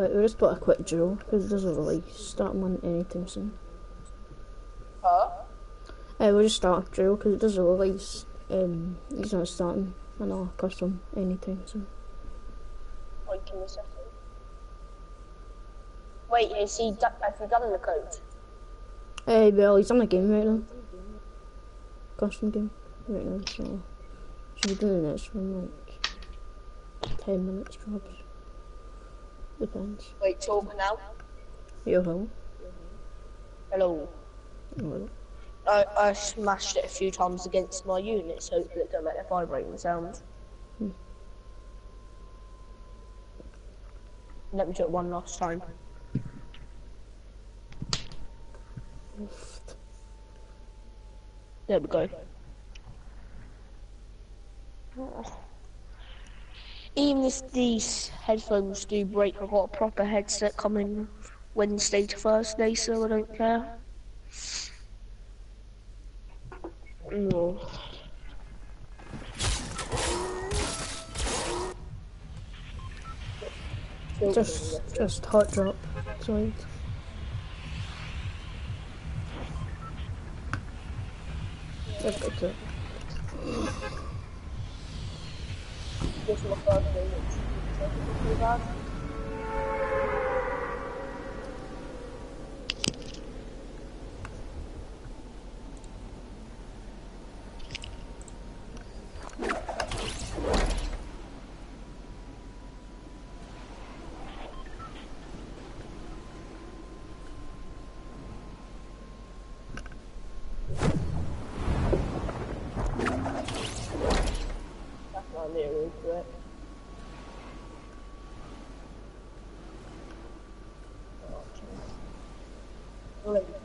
Right, we'll just put a quick drill because it doesn't really start one anytime soon. Huh? Uh, we'll just start a drill because it does a release. Um, he's not starting another custom anytime soon. Wait, give me a second. Wait, is he has he done the code? Hey, well, he's on the game right now. Custom game right now, so should be doing this from like ten minutes perhaps. Depends. Wait, talk now. Yo ho. Hello. Well, I, I smashed it a few times against my unit so that it don't make a vibrating sound. Hmm. Let me do it one last time. There we go. Even if these headphones do break, I've got a proper headset coming Wednesday to Thursday, so I don't care. No. just just hot drop. Sorry. Let's go to it. This is my first day. It's too bad. That's not nearly correct.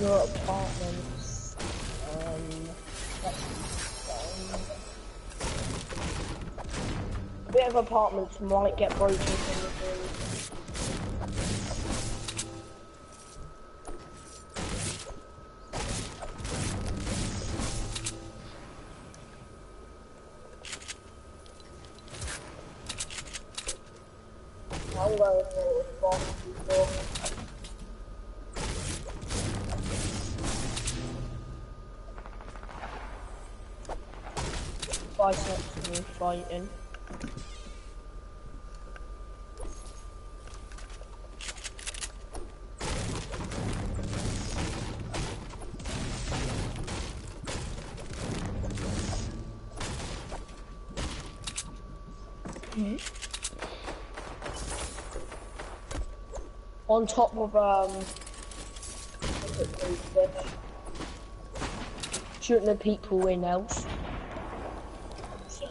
Your apartments. Um, a bit of apartments might get broken from the On top of um, shooting the people in else. So.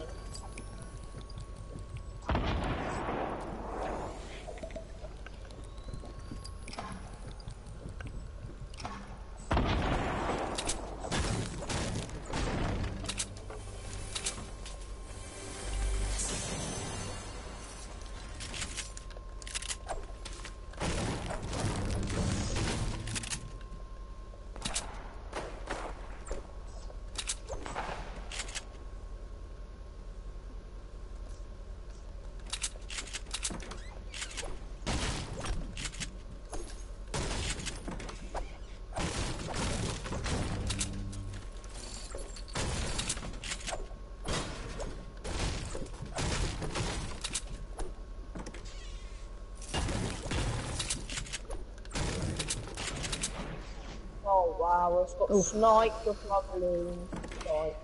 Wow, it's got Oof. sniped with my balloon. Right.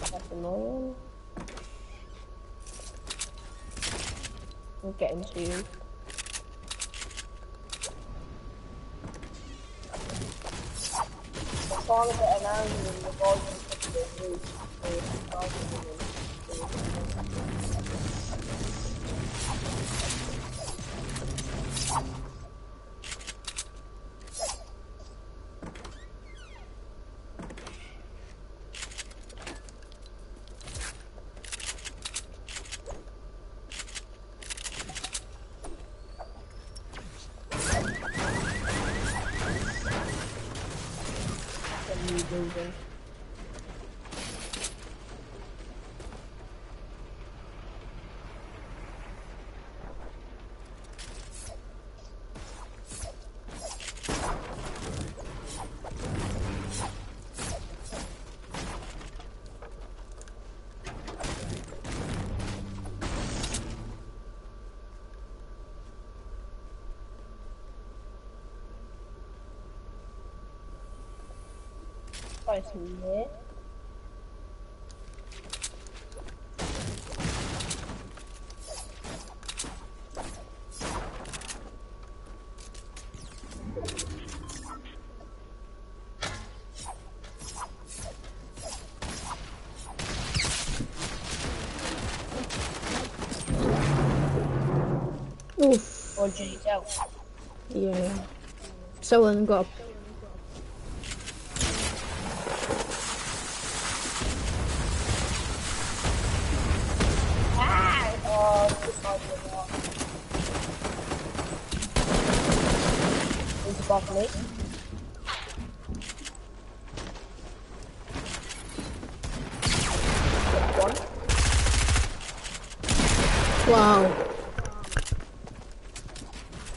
That's annoying. I'm getting to you. 对不对？Right here. Oof. Or you tell? Yeah. Someone got. Ah! Oh, this might be a lot. He's above me. One. Wow.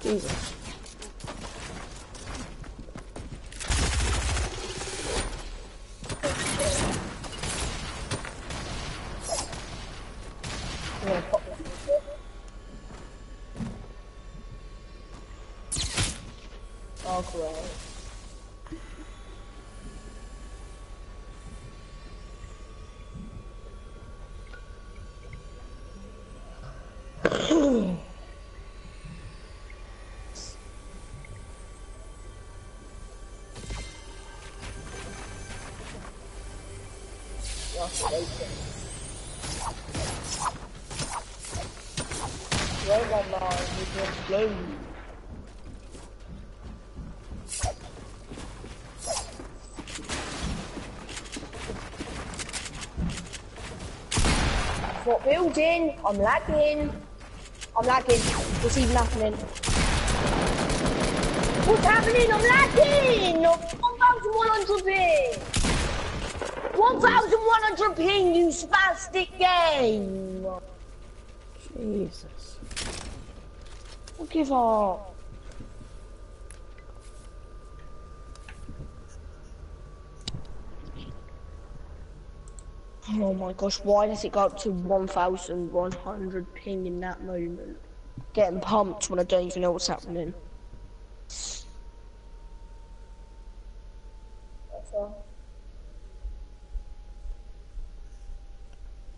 Jesus. I'm gonna pop this in here. That's bacon. Right one line, you can explode. What building? I'm lagging. I'm lagging. Even happening? What's happening? I'm lagging! 1100 ping! 1100 ping, you spastic game! Jesus. I'll give up. Oh my gosh, why does it go up to 1100 ping in that moment? Getting pumped when I don't even know what's happening.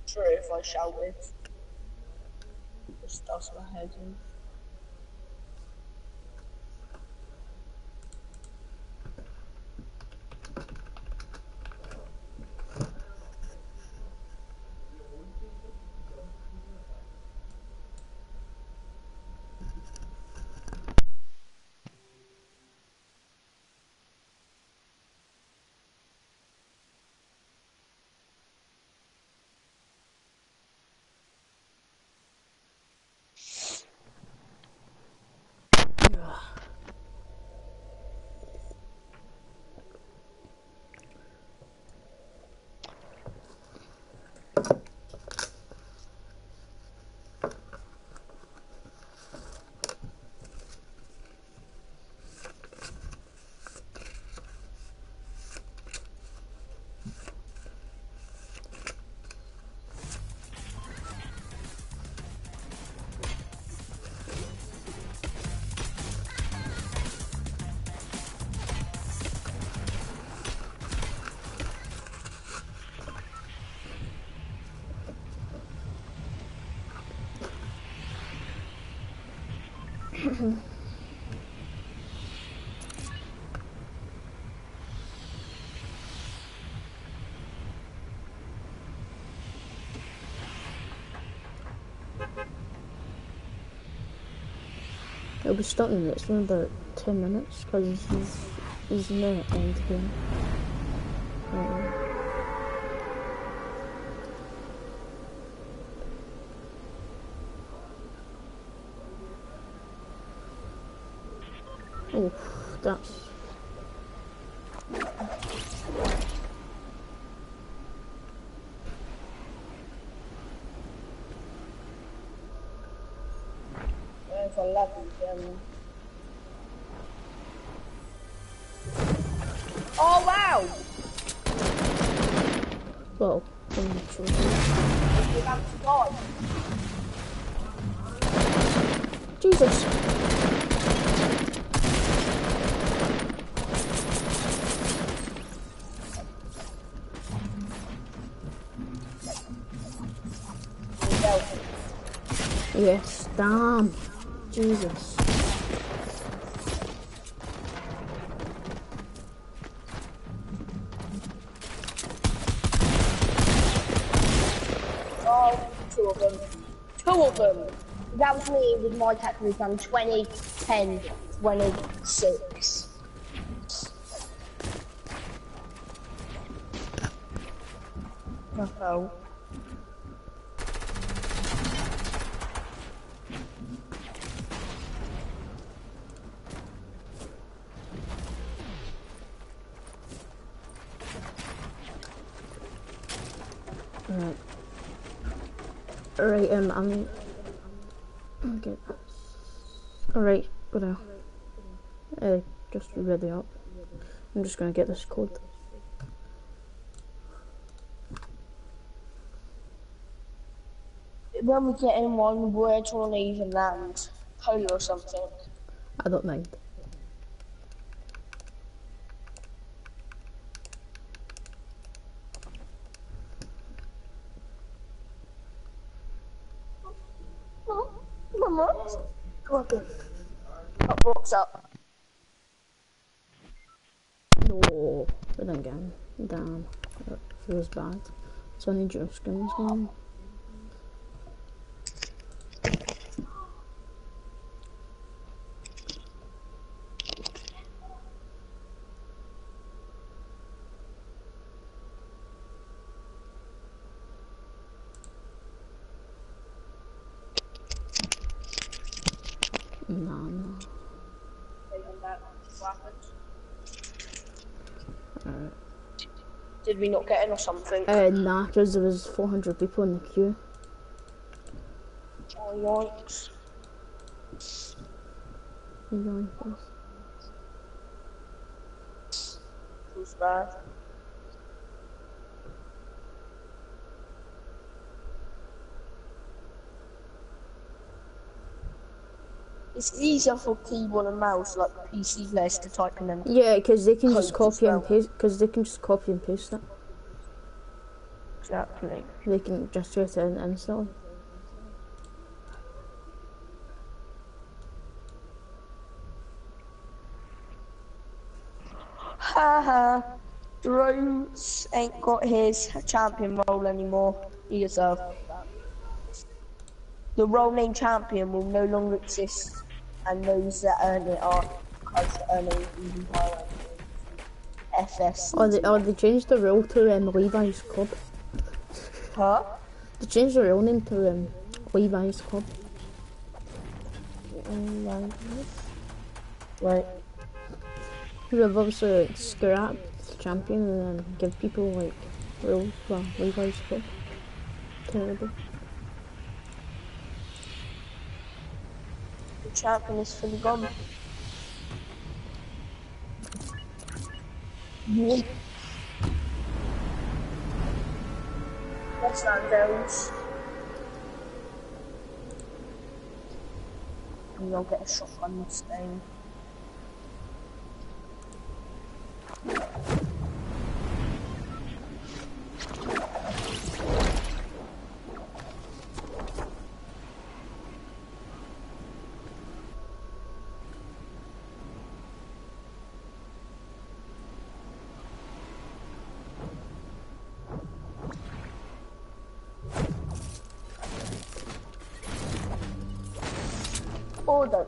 True if I shouted. Just does my head in. It'll be starting next in about 10 minutes because he's, he's not end game. Jesus. Yes, damn. Jesus. Me with my tactical gun 20, 10, 26. Uh-oh. Alright. Alright, um, I'm... Okay. Alright, go now. Uh, just ready up. I'm just gonna get this code. When we get in one, you want to even land? Polo or something? I don't mind. No, Mama. Come on, go. Up, rocks up. No, we didn't get him. Damn. That feels bad. So I need your skins on. Nah, nah. Alright. Did we not get in or something? Uh, nah, because there was 400 people in the queue. Oh, yikes. First? Who's bad? It's easier for keyboard and mouse, like PC players, to type in them. Yeah, because they can just copy and paste. Because they can just copy and paste that. Exactly. They can just do it in instantly. Haha. Rose ain't got his champion role anymore. He deserved. The role name champion will no longer exist, and those that earn it are to earning even higher. FS. Oh, they, oh, they changed the rule to um, Levi's Club. Huh? They changed the real name to um, Levi's Club. Mm, Right. Whoever's a scrap champion and then give people like rules. Well, Levi's Club. Terrible. The champion is fully gone. Let's not those. And you'll get a shotgun this.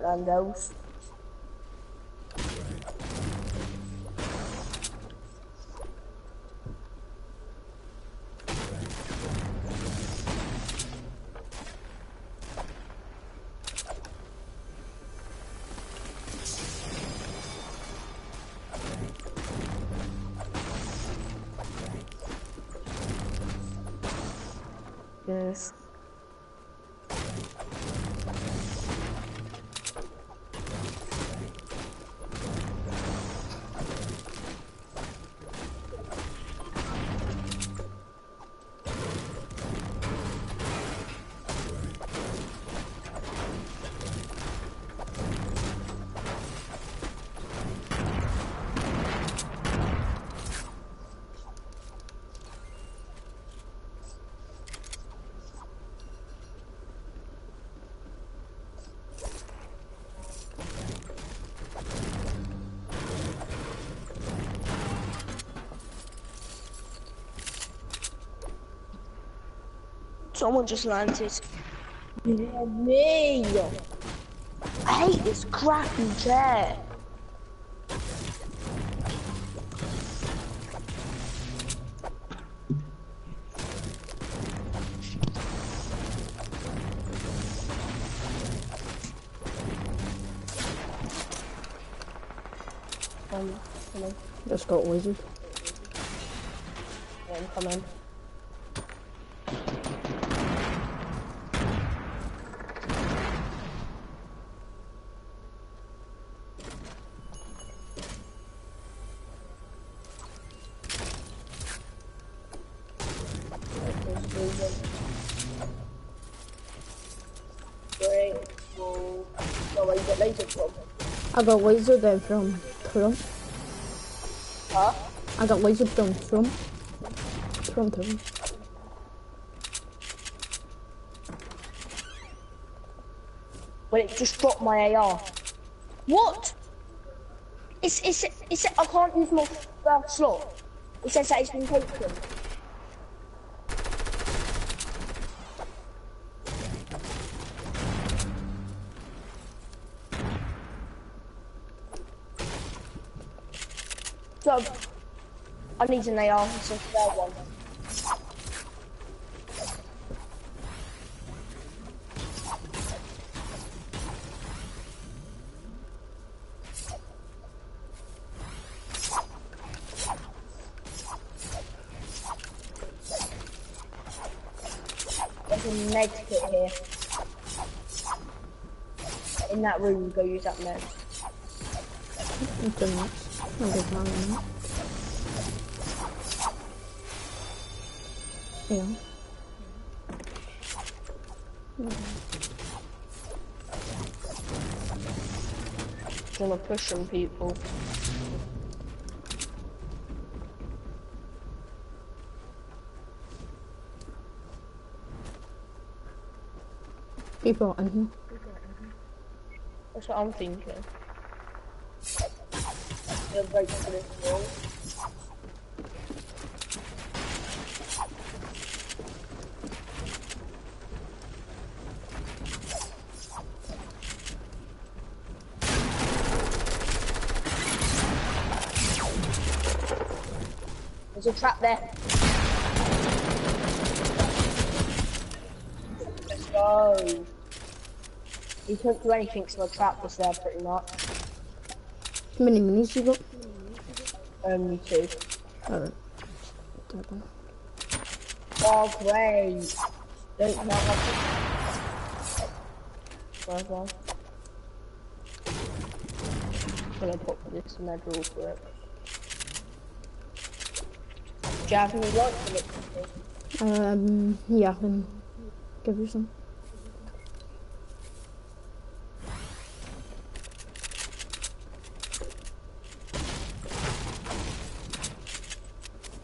Don't those. Yes. Someone just landed. Yeah, me. I hate this crappy chair. Um, come on, Just got wizard. I'm coming. Great. Well, no, where you get laser from? I got wizard then from Trump. Huh? I got wizard from Trump. From Trump. Well, it just dropped my AR. What? It's, it's, it's, I can't use my uh, slot. It says that it's been taken. I need an AR, it's a fair one. There's a med kit here. In that room, go use that med. Pretty much. Not good man, isn't it? Yeah. Gonna push some people. People in here. That's what I'm thinking. They're right for this wall. There's a trap there. Let's go. He couldn't do anything, so the trap was there pretty much. How many minis you got? Only two. Alright. That. Oh, great. Don't have Well, well. gonna put this in that real quick. Do you have any light for it? Um, yeah, I can give you some.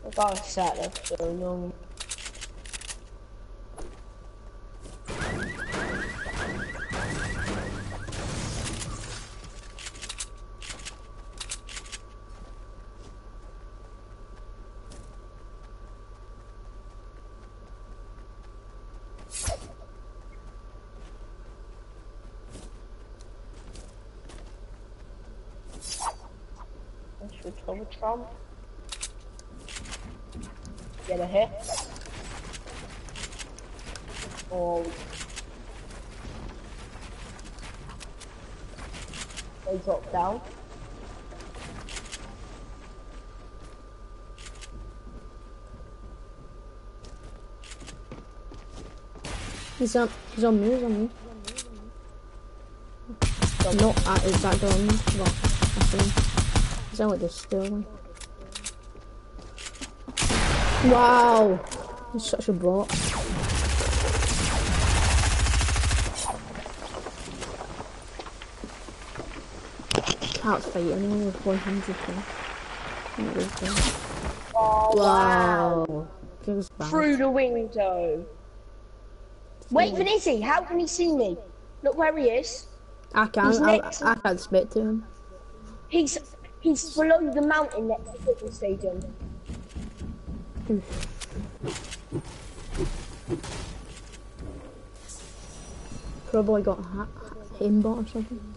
I got sat there for so. Donald Trump. Get a hit. Oh. They drop down. He's on, he's on me, he's on me. Not at his back door, on me, but I see He's on with this still. Wow! He's such a bot. Can't fight anyone with 100 kills. Oh Wow! Bad. Through the window. Wait for Nizzy, how can he see me? Look where he is. I can't, I. I can't spit to him. He's he's below the mountain next to the football stadium. Probably got ha- aimbot or something.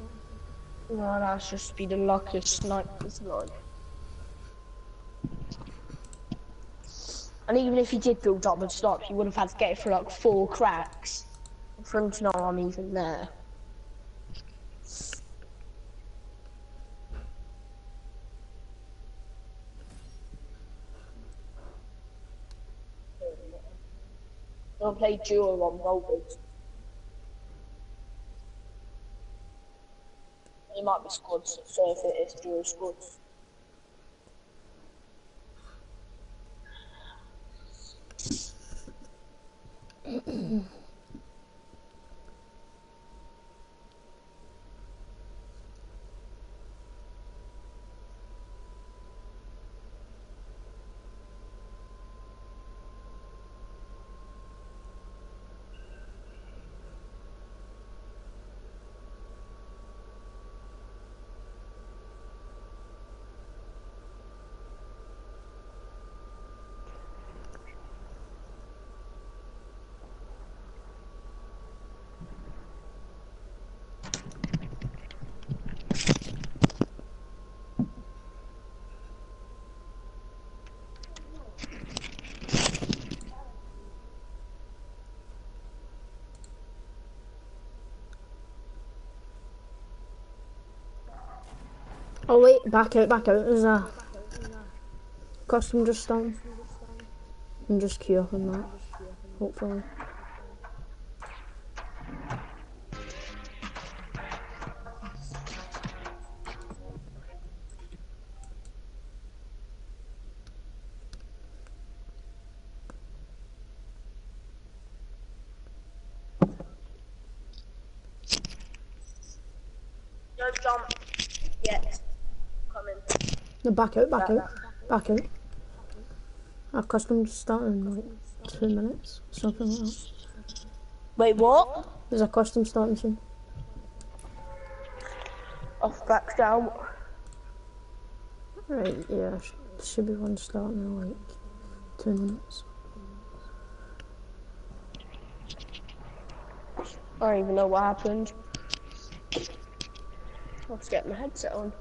No, that's just be the luckiest sniper's life. And even if he did build up and stop, he would have had to get it through like four cracks. For know I'm even there. I'll play duo on Volbos. It might be squads, so if it is duo squads. Oh wait, back out, back out. There's a custom just done. And just queue up on that. Hopefully. No, back out, back out, back out. Our custom just started in like two minutes, something like that. Wait, what? There's a custom starting soon. Off back down. Right, yeah, sh- should be one starting in like two minutes. I don't even know what happened. Let's get my headset on.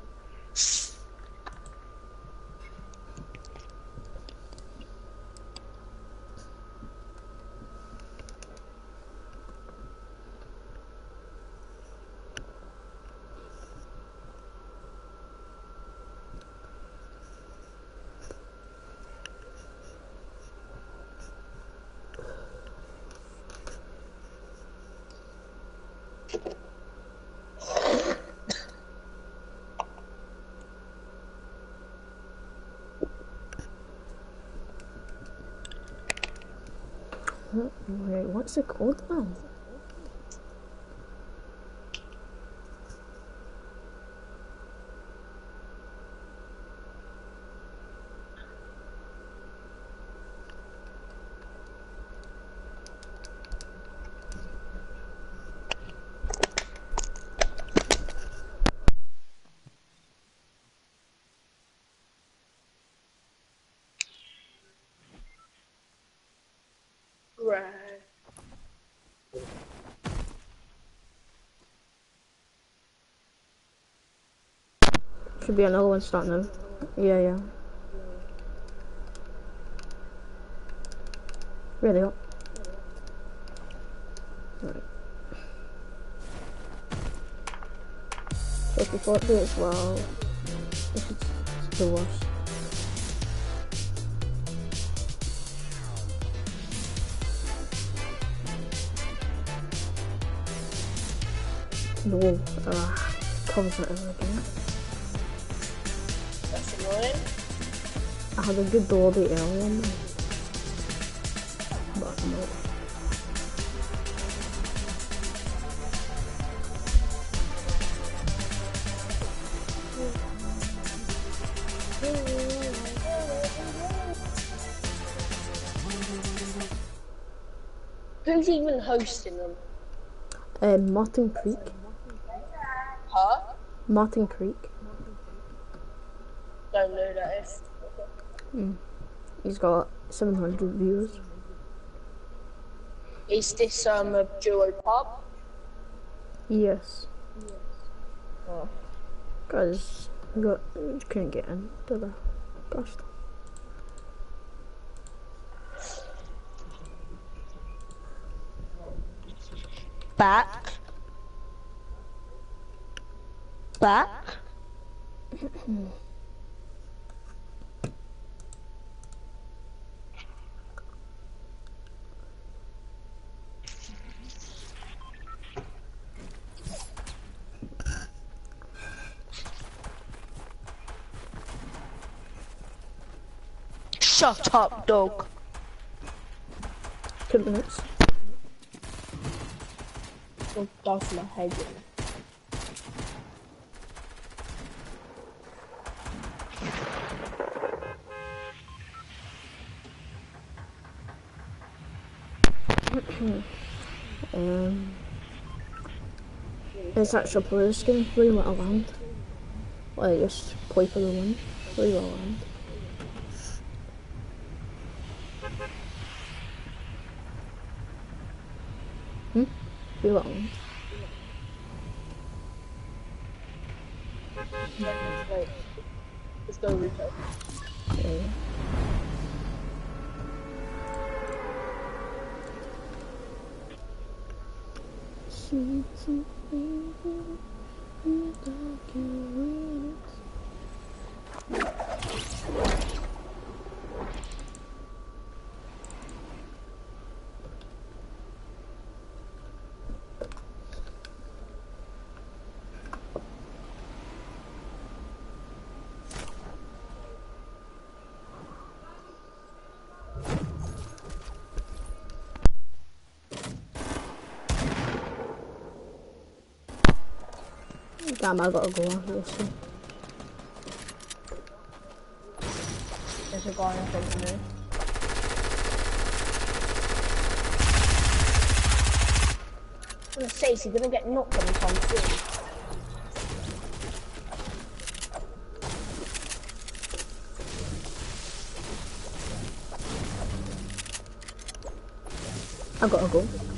Wait, what's it called now? Right. Should be another one starting now. Yeah, yeah. Really up. Right. Check before it do as well. If it's the worst. No, uh, covers it again. That's annoying. I had a good lobby earlier on, but no. Who's even hosting them? Um, Martin Creek. Huh? Martin Creek. Don't know that is. He's got 700 viewers. Is this um a duo pub? Yes. Oh. Because we got couldn't get in, into the castle. Back. Back. Up, dog. Two minutes. Dog does my head in. Um, it's actual player skin, want to land. Like, just play for the win. To land. Hmm? Really want to land. Let's go, Rico. Yeah. See something in the dark and Damn, I gotta go this one. There's a guy in front of me. I'm gonna say, he gonna get knocked anytime soon? I gotta go.